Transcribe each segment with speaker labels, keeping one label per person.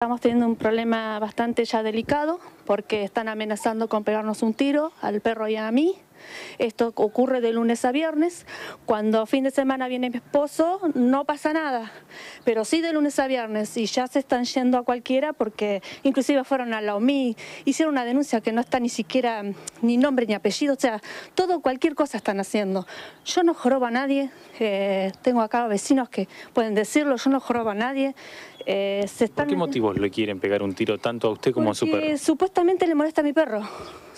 Speaker 1: Estamos teniendo un problema bastante ya delicado porque están amenazando con pegarnos un tiro al perro y a mí. Esto ocurre de lunes a viernes. Cuando fin de semana viene mi esposo, no pasa nada. Pero sí de lunes a viernes y ya se están yendo a cualquiera porque inclusive fueron a la OMI, hicieron una denuncia que no está ni siquiera ni nombre ni apellido, o sea, todo, cualquier cosa están haciendo. Yo no jorobo a nadie, eh, tengo acá vecinos que pueden decirlo, yo no jorobo a nadie.
Speaker 2: Eh, se están... ¿Por qué motivos le quieren pegar un tiro tanto a usted como a su perro?
Speaker 1: Supuestamente le molesta a mi perro.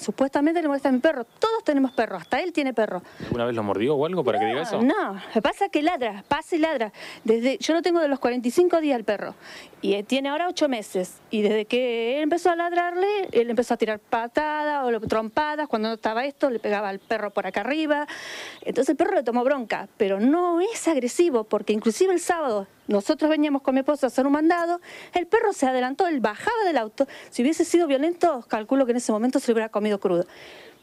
Speaker 1: Supuestamente le molesta a mi perro. Todos tenemos perro, hasta él tiene perro.
Speaker 2: ¿Alguna vez lo mordió o algo para que diga eso?
Speaker 1: No, me pasa que ladra, pasa y ladra. Desde, yo lo tengo de los 45 días el perro. Y eh, tiene ahora 8 meses. Y desde que él empezó a ladrarle, él empezó a tirar patadas o trompadas. Cuando no estaba esto, le pegaba al perro por acá arriba. Entonces el perro le tomó bronca. Pero no es agresivo, porque inclusive el sábado nosotros veníamos con mi esposo a hacer un mandado, el perro se adelantó, él bajaba del auto. Si hubiese sido violento, calculo que en ese momento se lo hubiera comido crudo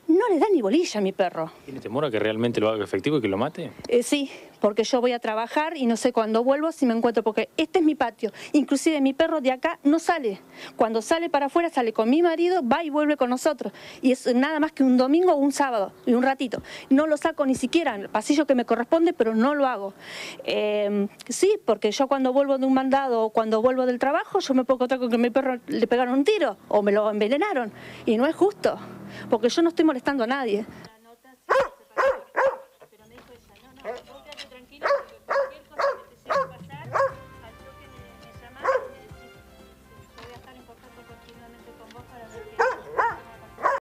Speaker 1: no le da ni bolilla a mi perro.
Speaker 2: ¿Tiene temor a que realmente lo haga efectivo y que lo mate?
Speaker 1: Eh, sí, porque yo voy a trabajar y no sé cuándo vuelvo si me encuentro, porque este es mi patio. Inclusive mi perro de acá no sale. Cuando sale para afuera sale con mi marido, va y vuelve con nosotros. Y es nada más que un domingo o un sábado, y un ratito. No lo saco ni siquiera en el pasillo que me corresponde, pero no lo hago. Em, sí, porque yo cuando vuelvo de un mandado o cuando vuelvo del trabajo, yo me puedo encontrar con que mi perro le pegaron un tiro o me lo envenenaron. Y no es justo porque yo no estoy molestando a nadie.